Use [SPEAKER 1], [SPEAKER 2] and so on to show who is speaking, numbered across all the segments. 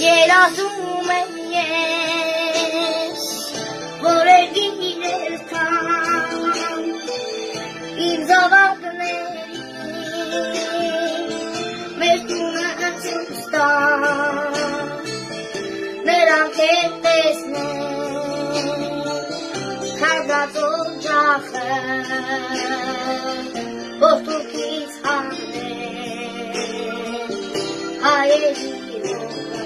[SPEAKER 1] երազում եմ ես, որ է գիրեր կան, իմ զավակների, մեր տունը ցույց տան, նրանք էլ տեսնեն, քարդած օջախը, որ թուրքից հանեն, հայերի նրանք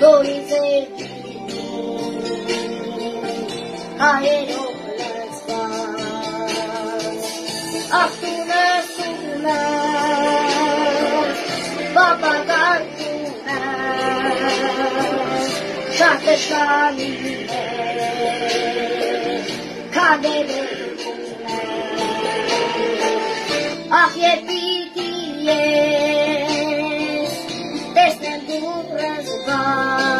[SPEAKER 1] going sailing high and hopeless stars. Aklına sığına babadan kına kardeşler kadere Ah yetiş goodbye.